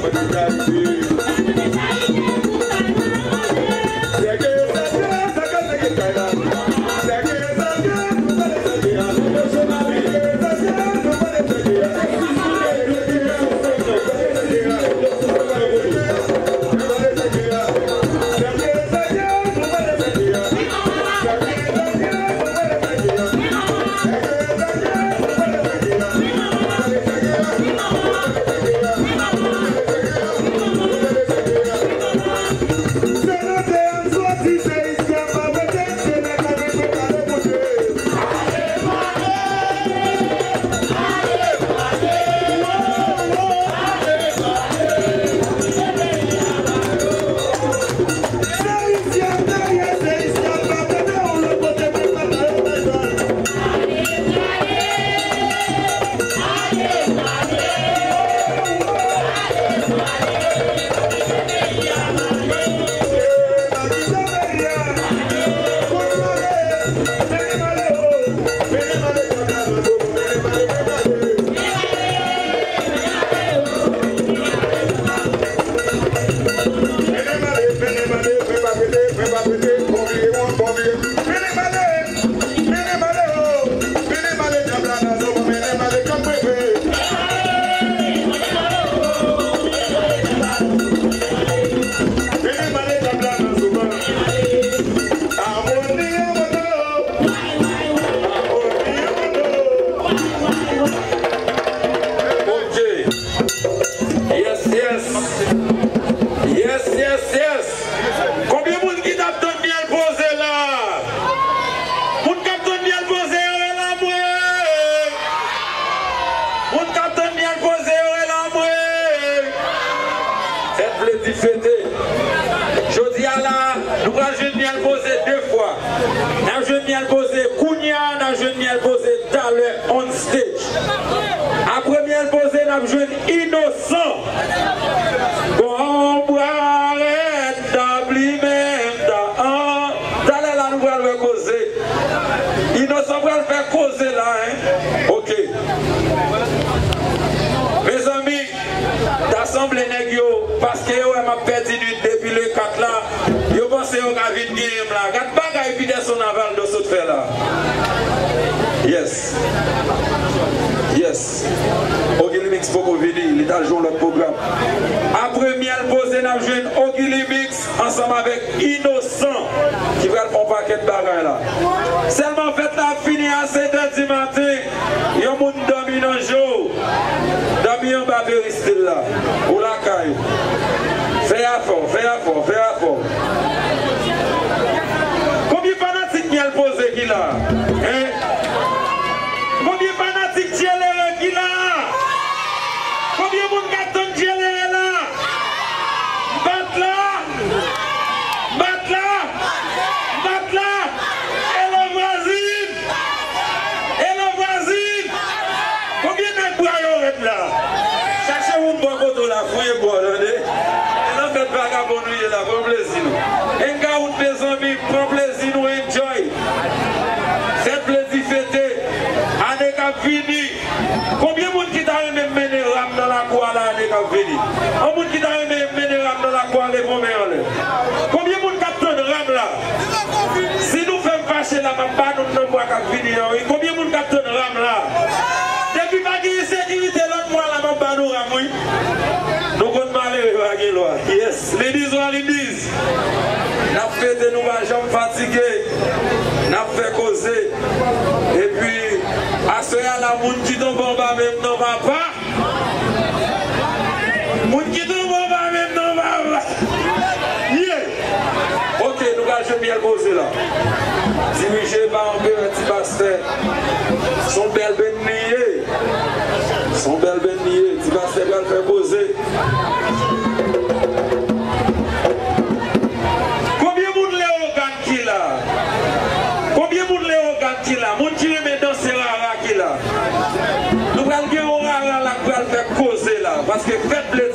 But that dans jeune bien posé deux fois. Dans jeune bien posé Kounia, dans jeune bien posé Taler on stage. Après bien posé, dans jeune innocent. Yes. Ogilimix pour venir, l'état jour le programme. Après miel posé n'a jeune Ogilimix ensemble avec Innocent qui va faire un paquet de bagages là. Seulement faites la fini à 7h du matin. Yon moun dormi dans jour. Dormi en là. Ou la caille. Fais à fort, fais à fort, fais à fort. se la map pa nou mwen mwa kap vini yo. Koumye moun kap ton ram la? Depi pa ki yon sekirite lot mwa la map pa nou ram woy. Nou kon male we wage lwa. Yes, ladies ou ladies. Nap fete nou mwa jom fatike. Nap fe koze. E pi, asoya la moun ki ton bon ba mèm nan va pa. Moun ki ton bon ba mèm nan va pa. Ye! Ok, nou ka jom yel koze la. dirigé par un petit pasteur. Son bel bénier, son bel bénier, petit pasteur va le faire poser. Combien de monde organes qu'il Combien de monde organes qu'il a Mon qui remet dans ses rares qu'il a Nous allons faire un rara là, nous allons faire causer là, parce que faible